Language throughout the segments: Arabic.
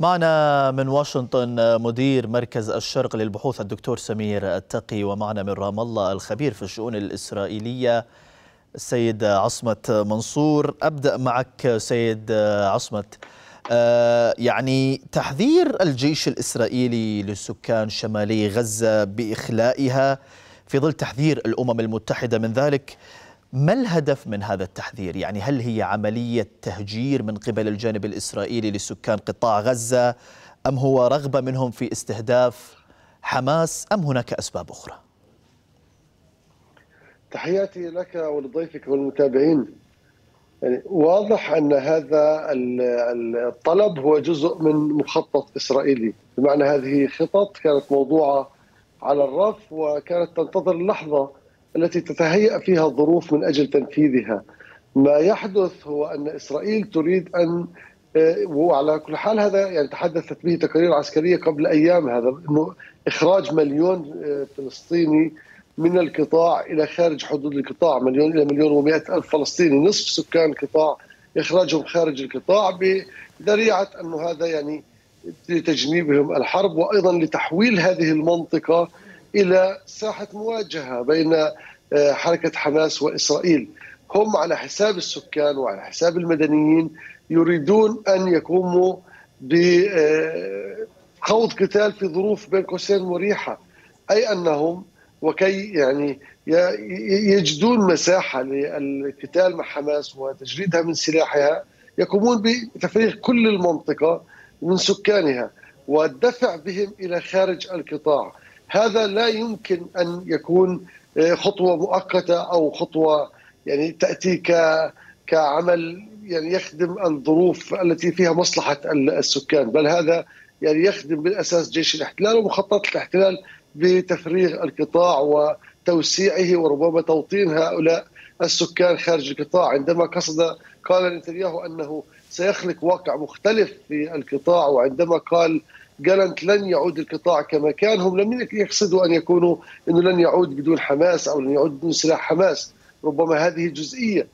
معنا من واشنطن مدير مركز الشرق للبحوث الدكتور سمير التقي ومعنا من رام الله الخبير في الشؤون الإسرائيلية السيد عصمت منصور. أبدأ معك سيد عصمت. يعني تحذير الجيش الإسرائيلي لسكان شمالي غزة بإخلائها في ظل تحذير الأمم المتحدة من ذلك ما الهدف من هذا التحذير؟ يعني هل هي عملية تهجير من قبل الجانب الإسرائيلي لسكان قطاع غزة أم هو رغبة منهم في استهداف حماس أم هناك أسباب أخرى؟ تحياتي لك ولضيفك والمتابعين يعني واضح أن هذا الطلب هو جزء من مخطط إسرائيلي بمعنى هذه خطط كانت موضوعة على الرف وكانت تنتظر اللحظة التي تتهيأ فيها الظروف من أجل تنفيذها. ما يحدث هو أن إسرائيل تريد أن وعلى كل حال هذا يعني تحدثت به تقارير عسكرية قبل أيام هذا أنه إخراج مليون فلسطيني من القطاع إلى خارج حدود القطاع مليون إلى مليون ومئة ألف فلسطيني نصف سكان القطاع إخراجهم خارج القطاع بذريعة أنه هذا يعني لتجنيبهم الحرب وأيضا لتحويل هذه المنطقة إلى ساحة مواجهة بين حركة حماس وإسرائيل. هم على حساب السكان وعلى حساب المدنيين يريدون أن يقوموا بخوض قتال في ظروف بين قوسين مريحة. أي أنهم وكي يعني يجدون مساحة للقتال مع حماس وتجريدها من سلاحها يقومون بتفريغ كل المنطقة من سكانها والدفع بهم إلى خارج القطاع. هذا لا يمكن أن يكون خطوة مؤقتة أو خطوة يعني تأتي ك كعمل يعني يخدم الظروف التي فيها مصلحة السكان. بل هذا يعني يخدم بالأساس جيش الاحتلال ومخطط الاحتلال بتفريغ القطاع وتوسيعه وربما توطين هؤلاء السكان خارج القطاع. عندما قصد قال نتنياهو أنه سيخلق واقع مختلف في القطاع وعندما قال جالنت لن يعود القطاع كما كان هم لم يقصدوا أن يكونوا انه لن يعود بدون حماس أو لن يعود بدون سلاح حماس. ربما هذه جزئية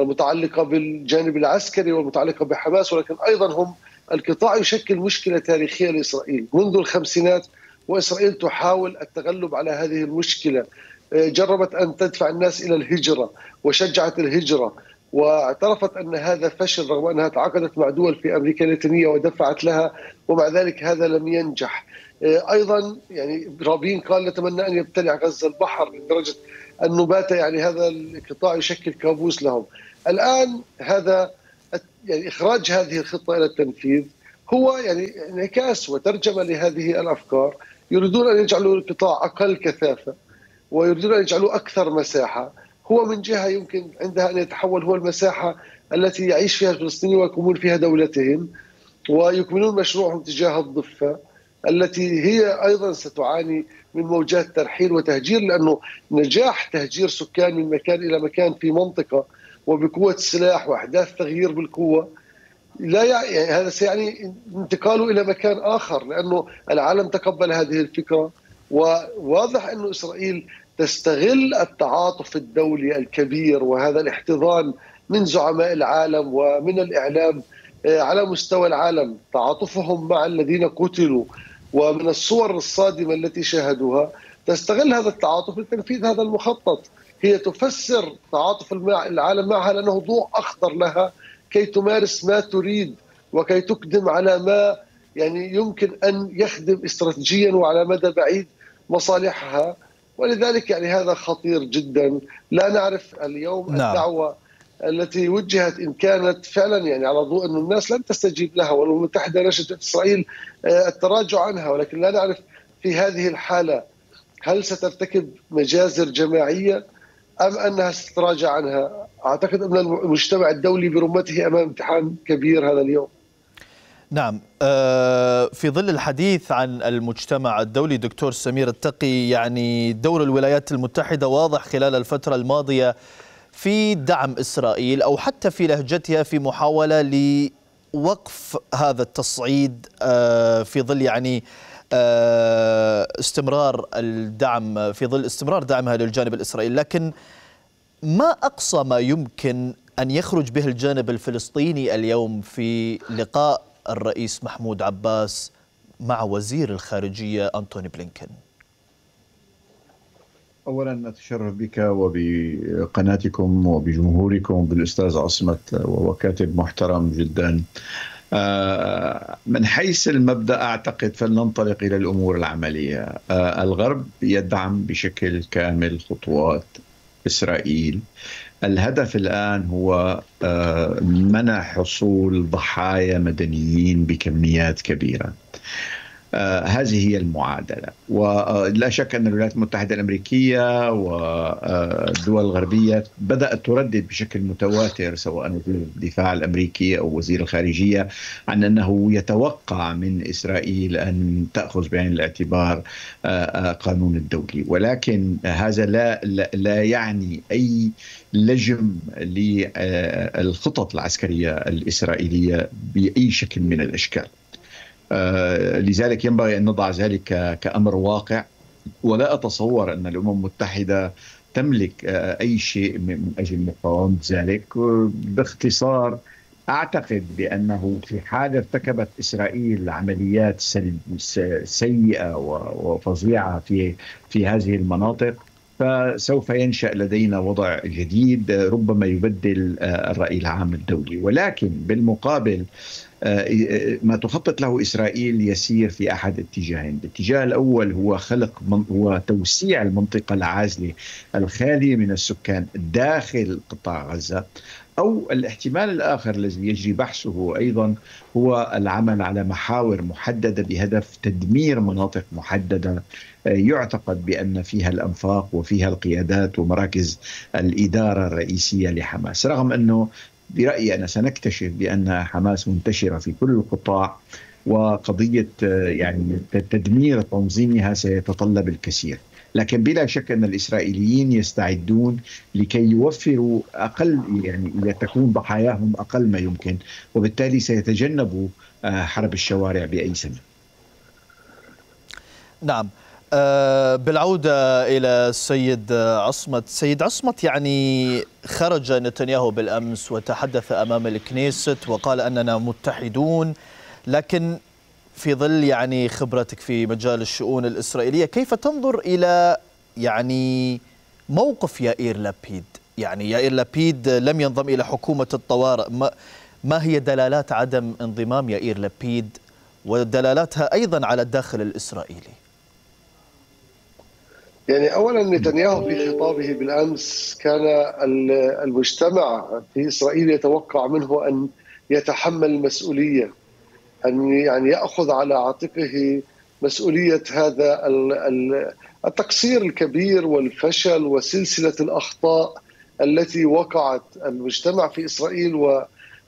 المتعلقة بالجانب العسكري والمتعلقة بحماس ولكن أيضا هم القطاع يشكل مشكلة تاريخية لإسرائيل. منذ الخمسينات وإسرائيل تحاول التغلب على هذه المشكلة. جربت أن تدفع الناس إلى الهجرة وشجعت الهجرة. واعترفت أن هذا فشل رغم أنها تعاقدت مع دول في أمريكا اللاتينية ودفعت لها ومع ذلك هذا لم ينجح. أيضا يعني رابين قال نتمنى أن يبتلع غزة البحر لدرجة انه بات يعني هذا القطاع يشكل كابوس لهم. الآن هذا يعني إخراج هذه الخطة إلى التنفيذ هو يعني انعكاس وترجمة لهذه الأفكار يريدون أن يجعلوا القطاع أقل كثافة ويريدون أن يجعلوه أكثر مساحة هو من جهة يمكن عندها أن يتحول هو المساحة التي يعيش فيها الفلسطينيين ويقومون فيها دولتهم ويكملون مشروعهم تجاه الضفة التي هي أيضا ستعاني من موجات ترحيل وتهجير لأنه نجاح تهجير سكان من مكان إلى مكان في منطقة وبقوة السلاح وأحداث تغيير بالقوة لا يعني هذا سيعني انتقاله إلى مكان آخر لأنه العالم تقبل هذه الفكرة وواضح انه إسرائيل تستغل التعاطف الدولي الكبير وهذا الاحتضان من زعماء العالم ومن الإعلام على مستوى العالم. تعاطفهم مع الذين قتلوا ومن الصور الصادمة التي شاهدوها تستغل هذا التعاطف لتنفيذ هذا المخطط. هي تفسر تعاطف العالم معها لأنه ضوء أخضر لها كي تمارس ما تريد وكي تقدم على ما يعني يمكن أن يخدم استراتيجيا وعلى مدى بعيد مصالحها. ولذلك يعني هذا خطير جدا لا نعرف اليوم نعم. الدعوة التي وجهت إن كانت فعلا يعني على ضوء انه الناس لم تستجيب لها والامم المتحده نشدت إسرائيل التراجع عنها ولكن لا نعرف في هذه الحالة هل سترتكب مجازر جماعية أم أنها ستتراجع عنها؟ أعتقد أن المجتمع الدولي برمته أمام امتحان كبير هذا اليوم. نعم. في ظل الحديث عن المجتمع الدولي دكتور سمير التقي يعني دور الولايات المتحدة واضح خلال الفترة الماضية في دعم إسرائيل أو حتى في لهجتها في محاولة لوقف هذا التصعيد في ظل يعني استمرار الدعم في ظل استمرار دعمها للجانب الإسرائيلي. لكن ما أقصى ما يمكن أن يخرج به الجانب الفلسطيني اليوم في لقاء الرئيس محمود عباس مع وزير الخارجية أنتوني بلينكن. اولا نتشرف بك وبقناتكم وبجمهوركم بالأستاذ عصمت وهو كاتب محترم جدا. من حيث المبدأ أعتقد فلننطلق إلى الأمور العملية. الغرب يدعم بشكل كامل خطوات إسرائيل. الهدف الآن هو منع حصول ضحايا مدنيين بكميات كبيرة. آه هذه هي المعادلة. ولا شك أن الولايات المتحدة الأمريكية والدول الغربية بدأت تردد بشكل متواتر سواء وزير الدفاع الأمريكي أو وزير الخارجية عن أنه يتوقع من إسرائيل أن تأخذ بعين الاعتبار آه قانون الدولي. ولكن هذا لا, لا, يعني أي لجم للخطط العسكرية الإسرائيلية بأي شكل من الأشكال. آه لذلك ينبغي أن نضع ذلك كأمر واقع. ولا أتصور أن الأمم المتحدة تملك آه أي شيء من أجل مقاومه ذلك. باختصار أعتقد بأنه في حال ارتكبت إسرائيل عمليات سيئة وفظيعة في في هذه المناطق فسوف ينشأ لدينا وضع جديد ربما يبدل الرأي العام الدولي. ولكن بالمقابل ما تخطط له إسرائيل يسير في أحد اتجاهين، الاتجاه الأول هو خلق من هو توسيع المنطقة العازلة الخالية من السكان داخل قطاع غزة. أو الاحتمال الآخر الذي يجري بحثه أيضا هو العمل على محاور محددة بهدف تدمير مناطق محددة. يعتقد بأن فيها الأنفاق وفيها القيادات ومراكز الإدارة الرئيسية لحماس، رغم أنه برأيي أنا سنكتشف بأن حماس منتشرة في كل القطاع وقضية يعني تدمير تنظيمها سيتطلب الكثير. لكن بلا شك أن الإسرائيليين يستعدون لكي يوفروا أقل يعني لتكون ضحاياهم أقل ما يمكن وبالتالي سيتجنبوا حرب الشوارع بأي سبب نعم. بالعودة إلى السيد عصمت. سيد عصمت يعني خرج نتنياهو بالأمس وتحدث أمام الكنيست وقال أننا متحدون لكن في ظل يعني خبرتك في مجال الشؤون الإسرائيلية كيف تنظر إلى يعني موقف يائير لابيد؟ يعني يائير لابيد لم ينضم إلى حكومة الطوارئ. ما, ما هي دلالات عدم انضمام يائير لابيد؟ ودلالاتها أيضا على الداخل الإسرائيلي. يعني اولا نتنياهو في خطابه بالأمس كان المجتمع في إسرائيل يتوقع منه أن يتحمل المسؤولية. أن يعني يأخذ على عاتقه مسؤولية هذا التقصير الكبير والفشل وسلسلة الأخطاء التي وقعت المجتمع في إسرائيل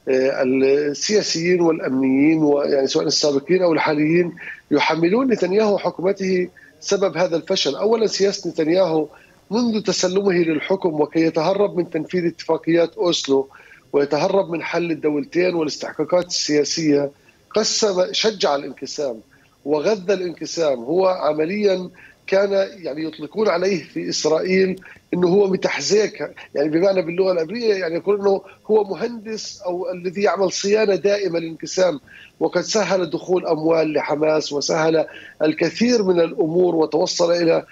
والسياسيين والأمنيين ويعني سواء السابقين أو الحاليين يحملون نتنياهو وحكومته سبب هذا الفشل. اولا سياسة نتنياهو منذ تسلمه للحكم وكي يتهرب من تنفيذ اتفاقيات أوسلو ويتهرب من حل الدولتين والاستحقاقات السياسية قسم شجع الانقسام وغذى الانقسام. هو عمليا كان يعني يطلقون عليه في إسرائيل إنه هو متحزيك يعني بمعنى باللغة العبرية يعني يقول إنه هو مهندس أو الذي يعمل صيانة دائمة للانقسام. وقد سهل دخول أموال لحماس وسهل الكثير من الأمور وتوصل إلى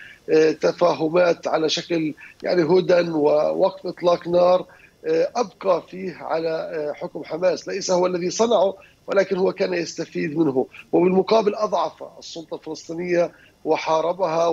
تفاهمات على شكل يعني هدى ووقف إطلاق نار أبقى فيه على حكم حماس. ليس هو الذي صنعه ولكن هو كان يستفيد منه. وبالمقابل أضعف السلطة الفلسطينية وحاربها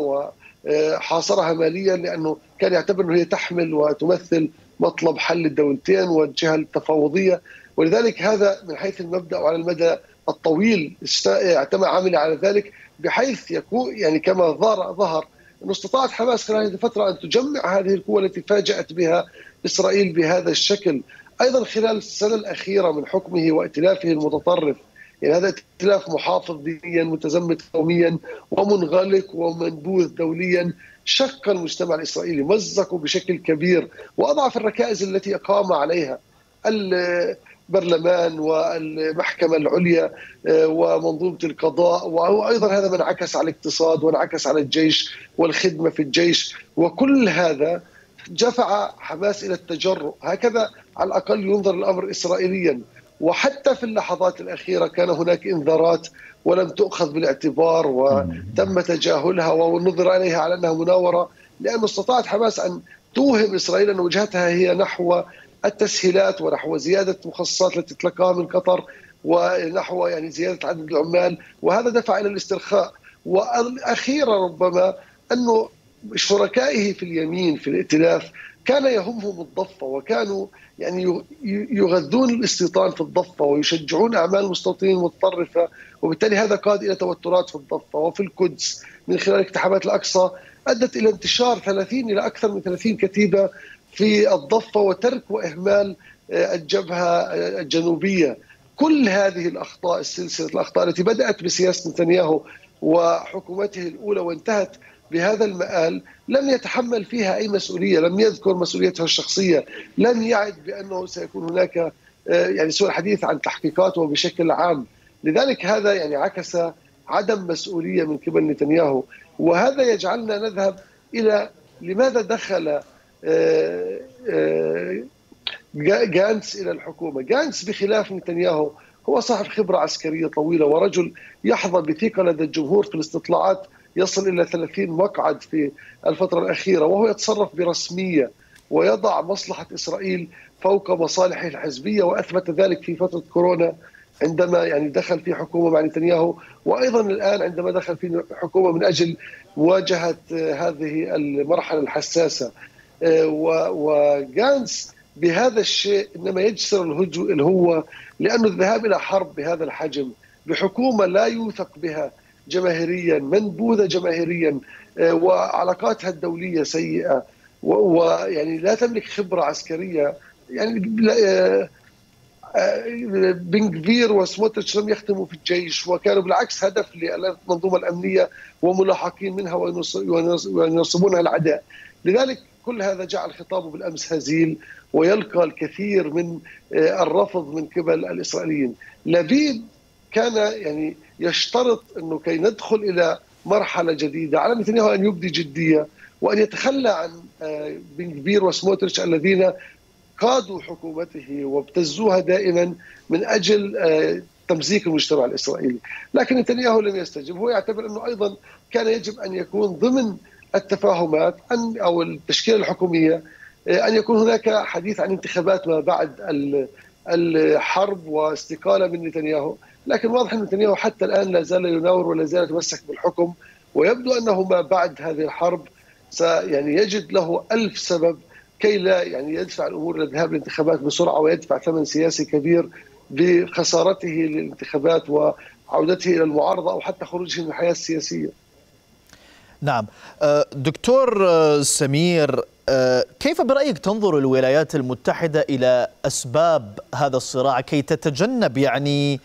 وحاصرها ماليا لأنه كان يعتبر أنه هي تحمل وتمثل مطلب حل الدولتين والجهة التفاوضية. ولذلك هذا من حيث المبدأ وعلى المدى الطويل اعتمد عمل على ذلك بحيث يكون يعني كما ظهر أنه استطاعت حماس خلال هذه الفترة أن تجمع هذه القوى التي فاجأت بها إسرائيل بهذا الشكل. أيضا خلال السنة الأخيرة من حكمه وائتلافه المتطرف يعني هذا ائتلاف محافظ دينيا متزمت قوميا ومنغلق ومنبوذ دوليا شق المجتمع الإسرائيلي مزقه بشكل كبير وأضعف الركائز التي أقام عليها البرلمان والمحكمة العليا ومنظومة القضاء وأيضا هذا ما انعكس على الاقتصاد وانعكس على الجيش والخدمة في الجيش وكل هذا دفع حماس إلى التجرؤ. هكذا على الأقل ينظر الأمر إسرائيليا. وحتى في اللحظات الأخيرة كان هناك إنذارات ولم تؤخذ بالاعتبار وتم تجاهلها ونظر إليها على أنها مناورة لأنه استطاعت حماس أن توهم إسرائيل أن وجهتها هي نحو التسهيلات ونحو زيادة المخصصات التي تلقاها من قطر ونحو يعني زيادة عدد العمال. وهذا دفع إلى الاسترخاء. وأخيرا ربما أنه شركائه في اليمين في الائتلاف كان يهمهم الضفة وكانوا يعني يغذون الاستيطان في الضفة ويشجعون أعمال المستوطنين المتطرفة وبالتالي هذا قاد إلى توترات في الضفة وفي القدس من خلال اقتحامات الأقصى أدت إلى انتشار 30 إلى أكثر من 30 كتيبة في الضفة وترك وإهمال آه، الجبهة آه، الجنوبية. كل هذه الأخطاء السلسلة الأخطاء التي بدأت بسياسة نتنياهو وحكومته الأولى وانتهت بهذا المآل لم يتحمل فيها أي مسؤولية لم يذكر مسؤوليته الشخصية لم يعد بأنه سيكون هناك آه، يعني سوء الحديث عن تحقيقاته بشكل عام. لذلك هذا يعني عكس عدم مسؤولية من قبل نتنياهو. وهذا يجعلنا نذهب إلى لماذا دخل آه، آه، جانس إلى الحكومة. جانس بخلاف نتنياهو. هو صاحب خبرة عسكرية طويلة ورجل يحظى بثقة لدى الجمهور في الاستطلاعات يصل إلى 30 مقعد في الفترة الأخيرة وهو يتصرف برسمية ويضع مصلحة إسرائيل فوق مصالحه الحزبية وأثبت ذلك في فترة كورونا عندما يعني دخل في حكومة مع نتنياهو. وأيضا الآن عندما دخل في حكومة من أجل مواجهة هذه المرحلة الحساسة. آه، وجانس بهذا الشيء إنما يجسر الهوة لأنه الذهاب إلى حرب بهذا الحجم بحكومة لا يوثق بها جماهيريا منبوذة جماهيريا آه، وعلاقاتها الدولية سيئة ويعني لا تملك خبرة عسكرية يعني آه، آه، بنغفير وسموتريتش لم يخدموا في الجيش وكانوا بالعكس هدف للمنظومة الأمنية وملاحقين منها وينصبونها العداء. لذلك كل هذا جعل خطابه بالأمس هزيل ويلقى الكثير من الرفض من قبل الإسرائيليين. لبيد كان يعني يشترط إنه كي ندخل إلى مرحلة جديدة على نتنياهو أن يبدي جدية وأن يتخلى عن آه، بن كبير وسموتريتش الذين قادوا حكومته وابتزوها دائما من أجل آه، تمزيق المجتمع الإسرائيلي، لكن نتنياهو لم يستجب، هو يعتبر إنه أيضا كان يجب أن يكون ضمن التفاهمات أن أو التشكيلة الحكومية آه، أن يكون هناك حديث عن انتخابات ما بعد الحرب واستقالة من نتنياهو، لكن واضح أن نتنياهو حتى الآن لا زال يناور ولا زال يتمسك بالحكم ويبدو أنه ما بعد هذه الحرب يعني يجد له ألف سبب كي لا يعني يدفع الأمور إلى الذهاب للانتخابات بسرعة ويدفع ثمن سياسي كبير بخسارته للانتخابات وعودته إلى المعارضة أو حتى خروجه من الحياة السياسية. نعم. أه، دكتور أه، سمير أه، كيف برأيك تنظر الولايات المتحدة إلى أسباب هذا الصراع كي تتجنب يعني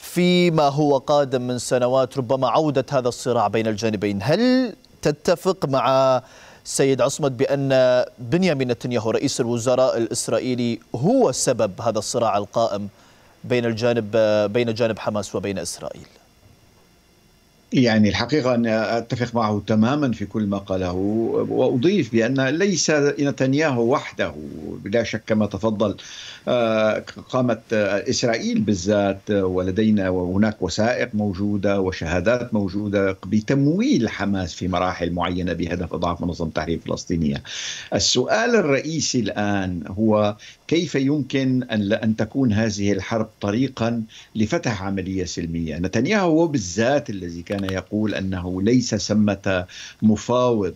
فيما هو قادم من سنوات ربما عودة هذا الصراع بين الجانبين. هل تتفق مع سيد عصمت بأن بنيامين نتنياهو رئيس الوزراء الإسرائيلي هو سبب هذا الصراع القائم بين الجانب بين جانب حماس وبين إسرائيل؟ يعني الحقيقة أن أتفق معه تماما في كل ما قاله وأضيف بأن ليس نتنياهو وحده بلا شك كما تفضل آه، قامت إسرائيل بالذات ولدينا وهناك وثائق موجودة وشهادات موجودة بتمويل حماس في مراحل معينة بهدف إضعاف منظمة التحرير الفلسطينية السؤال الرئيسي الآن هو كيف يمكن أن, أن تكون هذه الحرب طريقا لفتح عملية سلمية؟ نتنياهو بالذات الذي كان يقول أنه ليس ثمة مفاوض.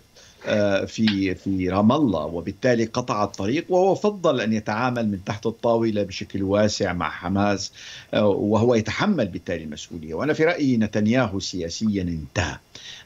في في رام الله. وبالتالي قطع الطريق وهو فضل أن يتعامل من تحت الطاولة بشكل واسع مع حماس آه، وهو يتحمل بالتالي المسؤولية. وأنا في رأيي نتنياهو سياسيا انتهى.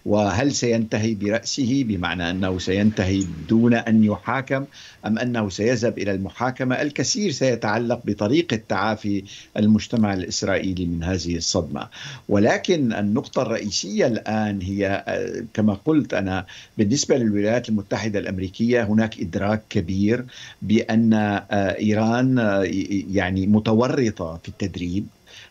وهل سينتهي برأسه؟ بمعنى أنه سينتهي دون أن يحاكم أم أنه سيذهب إلى المحاكمة؟ الكثير سيتعلق بطريقه تعافي المجتمع الإسرائيلي من هذه الصدمة. ولكن النقطة الرئيسية الآن هي آه، كما قلت أنا بالنسبة الولايات المتحدة الأمريكية هناك إدراك كبير بأن آه، إيران آه، يعني متورطة في التدريب.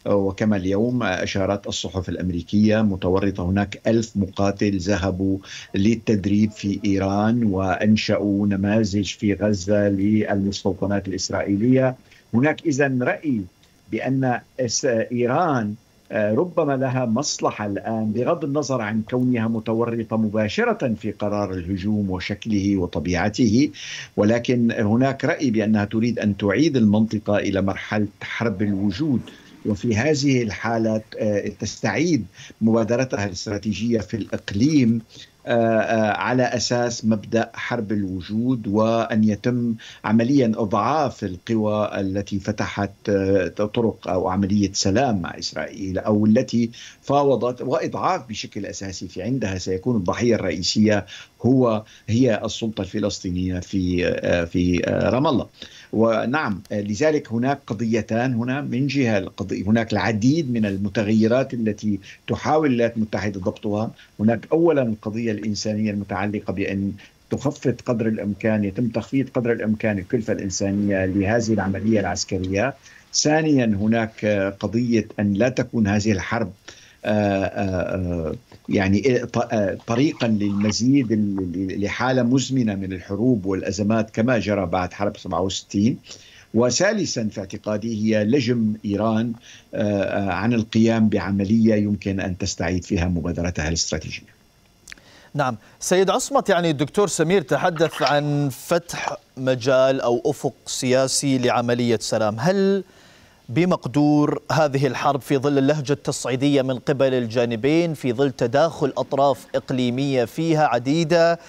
آه، وكما اليوم أشارت الصحف الأمريكية متورطة هناك ألف مقاتل ذهبوا للتدريب في إيران وأنشأوا نماذج في غزة للمستوطنات الإسرائيلية. هناك إذا رأي بأن إيران ربما لها مصلحة الآن بغض النظر عن كونها متورطة مباشرة في قرار الهجوم وشكله وطبيعته ولكن هناك رأي بأنها تريد أن تعيد المنطقة إلى مرحلة حرب الوجود. وفي هذه الحالة تستعيد مبادرتها الاستراتيجية في الإقليم على أساس مبدأ حرب الوجود وأن يتم عمليا إضعاف القوى التي فتحت طرق أو عملية سلام مع إسرائيل أو التي فاوضت وإضعاف بشكل أساسي في عندها سيكون الضحية الرئيسية هو هي السلطة الفلسطينية في في رام الله. ونعم لذلك هناك قضيتان هنا من جهة القضية هناك العديد من المتغيرات التي تحاول الولايات المتحدة ضبطها. هناك اولا القضية الإنسانية المتعلقة بأن تخفض قدر الإمكان يتم تخفيض قدر الإمكان الكلفة الإنسانية لهذه العملية العسكرية. ثانيا هناك قضية أن لا تكون هذه الحرب يعني طريقا للمزيد لحالة مزمنة من الحروب والأزمات كما جرى بعد حرب 67 وثالثا في اعتقادي هي لجم إيران عن القيام بعملية يمكن أن تستعيد فيها مبادرتها الاستراتيجية. نعم، سيد عصمت يعني الدكتور سمير تحدث عن فتح مجال أو أفق سياسي لعملية سلام، هل بمقدور هذه الحرب في ظل اللهجة التصعيدية من قبل الجانبين في ظل تداخل أطراف إقليمية فيها عديدة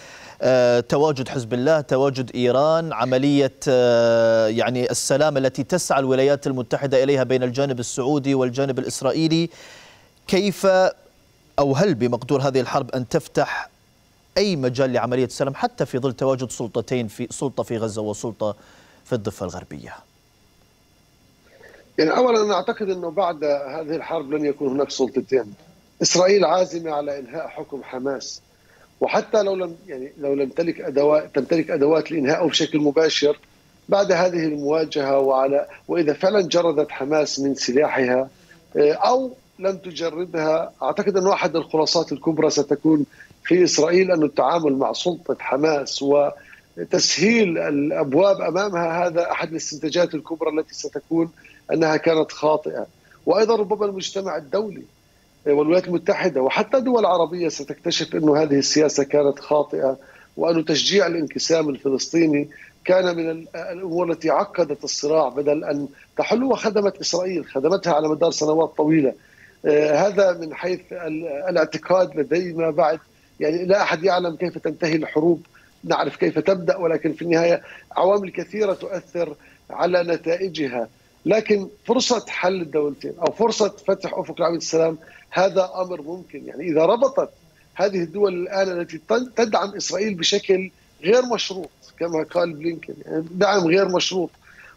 أه تواجد حزب الله تواجد إيران عملية أه يعني السلام التي تسعى الولايات المتحدة إليها بين الجانب السعودي والجانب الإسرائيلي. كيف أو هل بمقدور هذه الحرب أن تفتح أي مجال لعملية السلام حتى في ظل تواجد سلطتين في سلطة في غزة وسلطة في الضفة الغربية؟ يعني اولا أنا أعتقد إنه بعد هذه الحرب لن يكون هناك سلطتين. إسرائيل عازمة على إنهاء حكم حماس. وحتى لو لم يعني لو لم تمتلك ادوات تمتلك أدوات لانهائه بشكل مباشر بعد هذه المواجهة وعلى وإذا فعلا جردت حماس من سلاحها أو لم تجردها أعتقد انه أحد الخلاصات الكبرى ستكون في إسرائيل أن التعامل مع سلطة حماس وتسهيل الأبواب أمامها. هذا أحد الاستنتاجات الكبرى التي ستكون أنها كانت خاطئة. وأيضا ربما المجتمع الدولي والولايات المتحدة وحتى دول عربيه ستكتشف إنه هذه السياسة كانت خاطئة وأن تشجيع الانقسام الفلسطيني كان من الأمور التي عقدت الصراع بدل أن تحل وخدمت إسرائيل خدمتها على مدار سنوات طويلة. هذا من حيث الاعتقاد لدينا بعد. يعني لا أحد يعلم كيف تنتهي الحروب نعرف كيف تبدأ ولكن في النهاية عوامل كثيرة تؤثر على نتائجها. لكن فرصة حل الدولتين أو فرصة فتح أفق لعمليه السلام هذا أمر ممكن. يعني إذا ربطت هذه الدول الآن التي تدعم إسرائيل بشكل غير مشروط كما قال بلينكن يعني دعم غير مشروط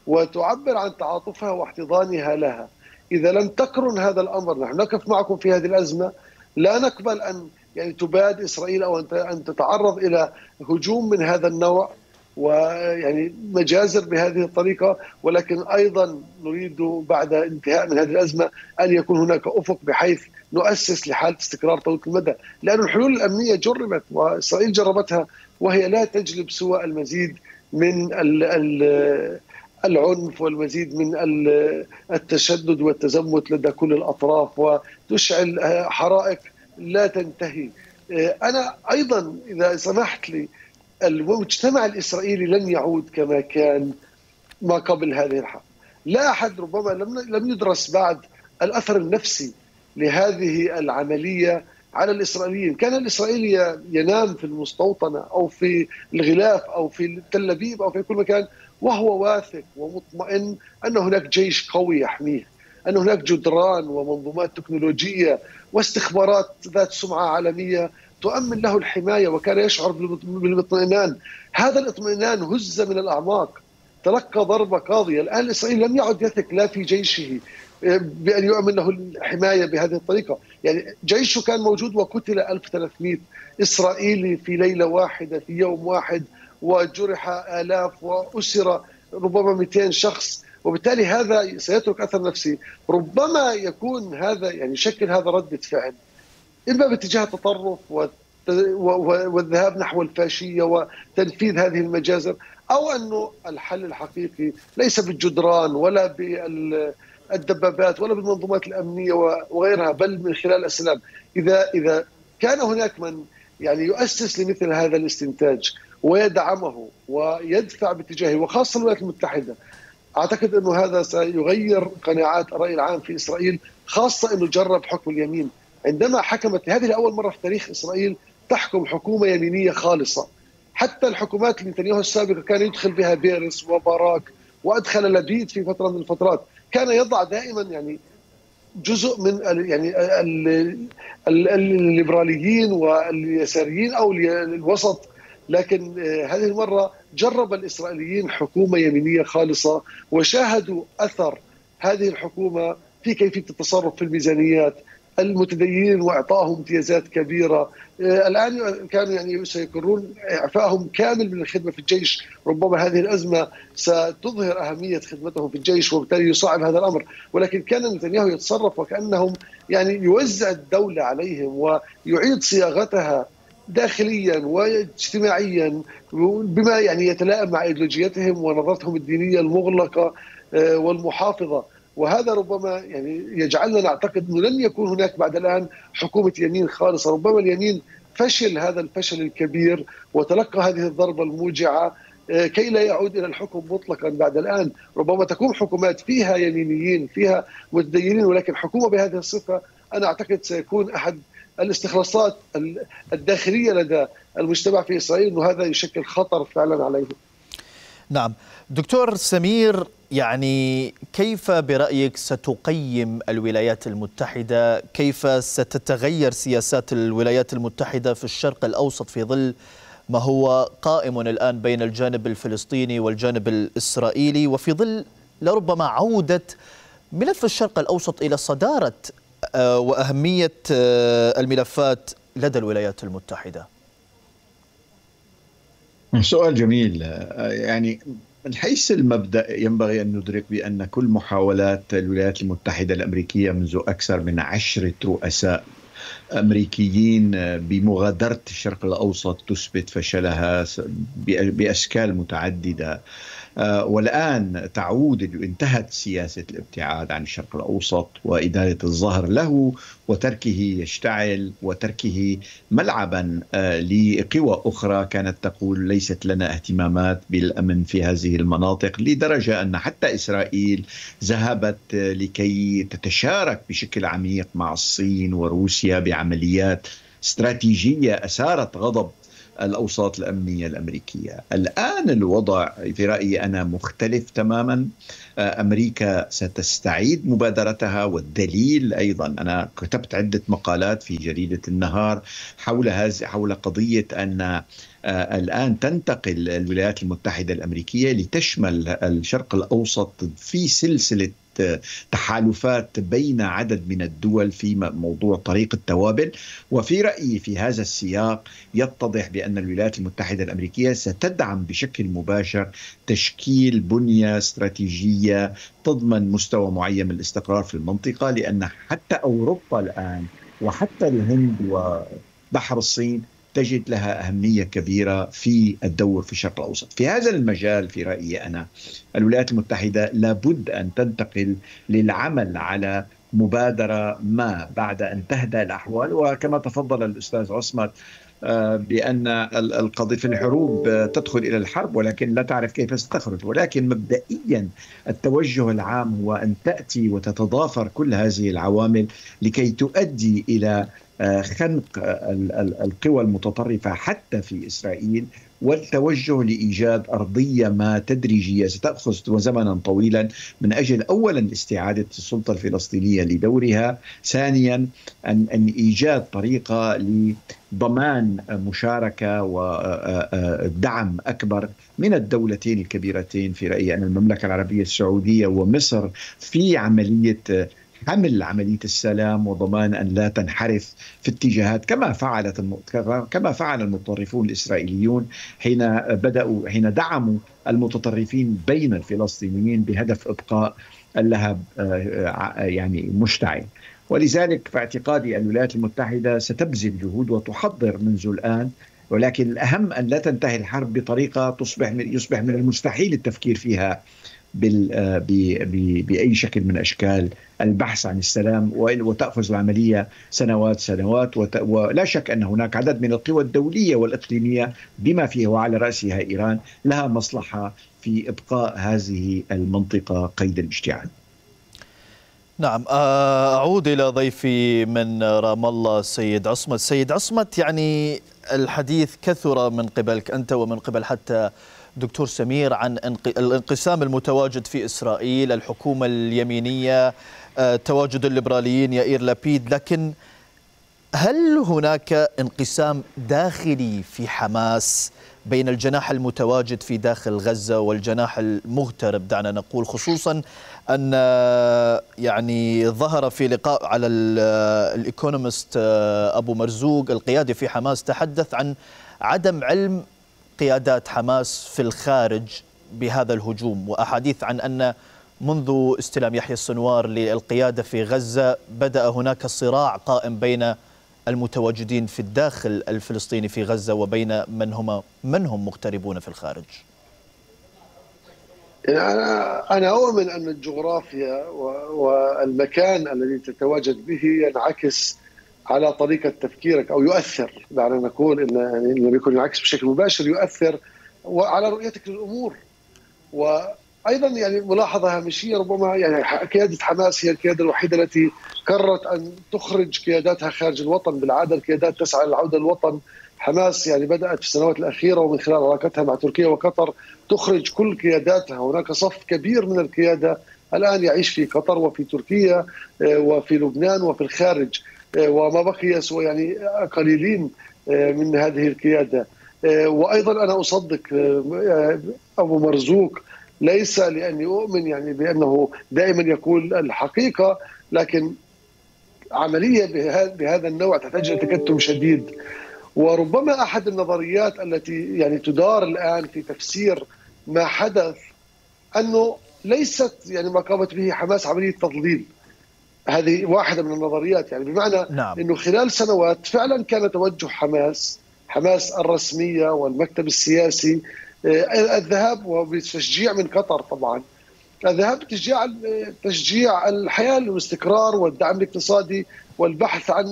وتعبر عن تعاطفها واحتضانها لها. إذا لم تقرن هذا الأمر نحن نقف معكم في هذه الأزمة لا نقبل أن يعني تباد إسرائيل أو أن تتعرض إلى هجوم من هذا النوع. ويعني مجازر بهذه الطريقة ولكن أيضا نريد بعد انتهاء من هذه الأزمة أن يكون هناك أفق بحيث نؤسس لحالة استقرار طويله المدى، لأن الحلول الأمنية جربت وإسرائيل جربتها وهي لا تجلب سوى المزيد من العنف والمزيد من التشدد والتزمت لدى كل الأطراف وتشعل حرائق لا تنتهي. أنا أيضا إذا سمحت لي المجتمع الإسرائيلي لن يعود كما كان ما قبل هذه الحرب. لا أحد ربما لم لم يدرس بعد الأثر النفسي لهذه العملية على الإسرائيليين، كان الإسرائيلي ينام في المستوطنة أو في الغلاف أو في تل أبيب أو في كل مكان وهو واثق ومطمئن أن هناك جيش قوي يحميه، أن هناك جدران ومنظومات تكنولوجية واستخبارات ذات سمعة عالمية تؤمن له الحماية وكان يشعر بالاطمئنان، هذا الاطمئنان هز من الأعماق. تلقى ضربة قاضية، الآن الاسرائيلي لم يعد يثق لا في جيشه بأن يؤمن له الحماية بهذه الطريقة. يعني جيشه كان موجود وقتل 1300 إسرائيلي في ليلة واحدة في يوم واحد وجرح آلاف وأسر ربما 200 شخص. وبالتالي هذا سيترك أثر نفسي. ربما يكون هذا يعني شكل هذا ردة فعل. إما باتجاه التطرف والذهاب نحو الفاشية وتنفيذ هذه المجازر أو أنه الحل الحقيقي ليس بالجدران ولا بال بالدبابات ولا بالمنظومات الأمنية وغيرها بل من خلال السلام اذا إذا كان هناك من يعني يؤسس لمثل هذا الاستنتاج ويدعمه ويدفع باتجاهه وخاصة الولايات المتحدة أعتقد أنه هذا سيغير قناعات الرأي العام في إسرائيل خاصة إنه جرب حكم اليمين. عندما حكمت هذه لأول مرة في تاريخ إسرائيل تحكم حكومة يمينية خالصة. حتى الحكومات نتنياهو السابقة كان يدخل بها بيرس وباراك وأدخل لبيد في فترة من الفترات. كان يضع دائما يعني جزء من يعني الليبراليين واليساريين أو الوسط. لكن آه، هذه المرة جرب الإسرائيليين حكومة يمينية خالصة وشاهدوا أثر هذه الحكومة في كيفية التصرف في الميزانيات المتدينين واعطائهم امتيازات كبيرة. آه، الآن كانوا يعني سيقرون اعفائهم كامل من الخدمة في الجيش. ربما هذه الأزمة ستظهر أهمية خدمتهم في الجيش وبالتالي يصعب هذا الأمر. ولكن كان نتنياهو يتصرف وكأنهم يعني يوزع الدولة عليهم ويعيد صياغتها داخليا واجتماعيا بما يعني يتلائم مع إيديولوجيتهم ونظرتهم الدينية المغلقة آه، والمحافظة. وهذا ربما يعني يجعلنا نعتقد إنه لن يكون هناك بعد الآن حكومة يمين خالصة، ربما اليمين فشل هذا الفشل الكبير وتلقى هذه الضربة الموجعة آه، كي لا يعود إلى الحكم مطلقا بعد الآن، ربما تكون حكومات فيها يمينيين، فيها متدينين ولكن حكومة بهذه الصفة أنا أعتقد سيكون أحد الاستخلاصات الداخلية لدى المجتمع في إسرائيل انه هذا يشكل خطر فعلا عليهم. نعم، دكتور سمير يعني كيف برأيك ستقيم الولايات المتحدة؟ كيف ستتغير سياسات الولايات المتحدة في الشرق الأوسط في ظل ما هو قائم الآن بين الجانب الفلسطيني والجانب الإسرائيلي وفي ظل لربما عودة ملف الشرق الأوسط إلى صدارة آه، وأهمية آه، الملفات لدى الولايات المتحدة؟ سؤال جميل. يعني من حيث المبدأ ينبغي أن ندرك بأن كل محاولات الولايات المتحدة الأمريكية منذ أكثر من عشرة رؤساء أمريكيين بمغادرة الشرق الأوسط تثبت فشلها بأشكال متعددة. والآن تعود انتهت سياسة الابتعاد عن الشرق الأوسط وإدارة الظهر له وتركه يشتعل وتركه ملعبا آه، لقوى أخرى كانت تقول ليست لنا اهتمامات بالأمن في هذه المناطق لدرجة أن حتى إسرائيل ذهبت لكي تتشارك بشكل عميق مع الصين وروسيا بعمليات استراتيجية أثارت غضب الأوساط الأمنية الأمريكية. الآن الوضع في رأيي أنا مختلف تماما آه، أمريكا ستستعيد مبادرتها والدليل أيضا أنا كتبت عدة مقالات في جريدة النهار حول هذه حول قضية أن آه، الآن تنتقل الولايات المتحدة الأمريكية لتشمل الشرق الأوسط في سلسلة تحالفات بين عدد من الدول في موضوع طريق التوابل. وفي رأيي في هذا السياق يتضح بأن الولايات المتحدة الأمريكية ستدعم بشكل مباشر تشكيل بنية استراتيجية تضمن مستوى معين من الاستقرار في المنطقة لأن حتى أوروبا الآن وحتى الهند وبحر الصين تجد لها أهمية كبيرة في الدور في الشرق الأوسط. في هذا المجال في رأيي أنا الولايات المتحدة لابد أن تنتقل للعمل على مبادرة ما بعد أن تهدأ الأحوال. وكما تفضل الأستاذ عصمت آه، بأن القضية في الحروب تدخل إلى الحرب ولكن لا تعرف كيف ستخرج. ولكن مبدئيا التوجه العام هو أن تأتي وتتضافر كل هذه العوامل لكي تؤدي إلى خنق القوى المتطرفة حتى في إسرائيل والتوجه لإيجاد أرضية ما تدريجية ستأخذ زمنا طويلا من أجل اولا استعادة السلطة الفلسطينية لدورها، ثانيا ان أن إيجاد طريقة لضمان مشاركة ودعم أكبر من الدولتين الكبيرتين في رأيي ان المملكة العربية السعودية ومصر في عملية حمل عملية السلام وضمان أن لا تنحرف في اتجاهات كما فعلت كما فعل المتطرفون الإسرائيليون حين بداوا حين دعموا المتطرفين بين الفلسطينيين بهدف إبقاء اللهب آه، يعني مشتعل. ولذلك في اعتقادي الولايات المتحدة ستبذل جهود وتحضر منذ الآن ولكن الأهم أن لا تنتهي الحرب بطريقة تصبح من يصبح من المستحيل التفكير فيها بأي شكل من اشكال البحث عن السلام وتاخذ العملية سنوات سنوات ولا شك أن هناك عدد من القوى الدولية والإقليمية بما فيها وعلى رأسها إيران لها مصلحة في إبقاء هذه المنطقة قيد الاشتعال. نعم أعود إلى ضيفي من رام الله سيد عصمت، سيد عصمت يعني الحديث كثر من قبلك أنت ومن قبل حتى دكتور سمير عن الانقسام المتواجد في إسرائيل، الحكومة اليمينية، تواجد الليبراليين يائير لابيد، لكن هل هناك انقسام داخلي في حماس بين الجناح المتواجد في داخل غزة والجناح المغترب؟ دعنا نقول خصوصا أن يعني ظهر في لقاء على الإيكونومست أبو مرزوق القيادي في حماس تحدث عن عدم علم قيادات حماس في الخارج بهذا الهجوم وأحاديث عن أن منذ استلام يحيى السنوار للقيادة في غزة بدأ هناك صراع قائم بين المتواجدين في الداخل الفلسطيني في غزة وبين من هم من هم مغتربون في الخارج. أنا أنا أؤمن أن الجغرافيا والمكان الذي تتواجد به ينعكس على طريقة تفكيرك أو يؤثر دعنا نقول يعني لم يكن ينعكس بشكل مباشر يؤثر على رؤيتك للأمور وأيضا يعني ملاحظة هامشية ربما يعني قيادة حماس هي القيادة الوحيدة التي قررت أن تخرج قياداتها خارج الوطن. بالعادة القيادات تسعى للعوده للوطن حماس يعني بدأت في السنوات الأخيرة ومن خلال علاقتها مع تركيا وقطر تخرج كل قياداتها. هناك صف كبير من القيادة الآن يعيش في قطر وفي تركيا وفي لبنان وفي الخارج وما بقي سوى يعني قليلين من هذه القيادة. وأيضا أنا أصدق أبو مرزوق ليس لاني اؤمن يعني بأنه دائما يقول الحقيقة لكن عملية بهذا النوع تحتاج إلى تكتم شديد وربما أحد النظريات التي يعني تدار الآن في تفسير ما حدث أنه ليست يعني ما قامت به حماس عملية تضليل هذه واحدة من النظريات يعني بمعنى نعم. إنه خلال سنوات فعلا كان توجه حماس حماس الرسمية والمكتب السياسي الذهاب وبتشجيع من قطر طبعا. الذهاب بتشجيع تشجيع الحياة والاستقرار والدعم الاقتصادي والبحث عن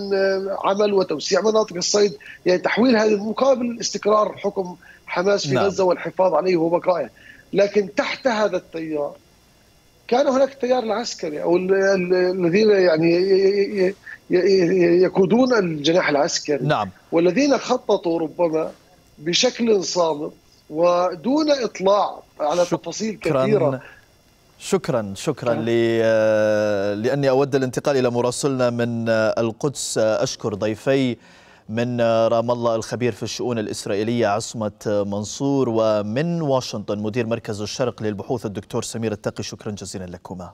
عمل وتوسيع مناطق الصيد. يعني تحويل هذه مقابل استقرار حكم حماس في نعم. غزة والحفاظ عليه وبقائه لكن تحت هذا التيار كان هناك التيار العسكري أو الذين يعني يقودون الجناح العسكري. نعم. والذين خططوا ربما بشكل صامت ودون إطلاع على. تفاصيل كثيرة. شكرا شكرا لي لأني أود الانتقال إلى مراسلنا من القدس. أشكر ضيفي من رام الله الخبير في الشؤون الإسرائيلية عصمت منصور ومن واشنطن مدير مركز الشرق للبحوث الدكتور سمير التقي. شكرا جزيلا لكما.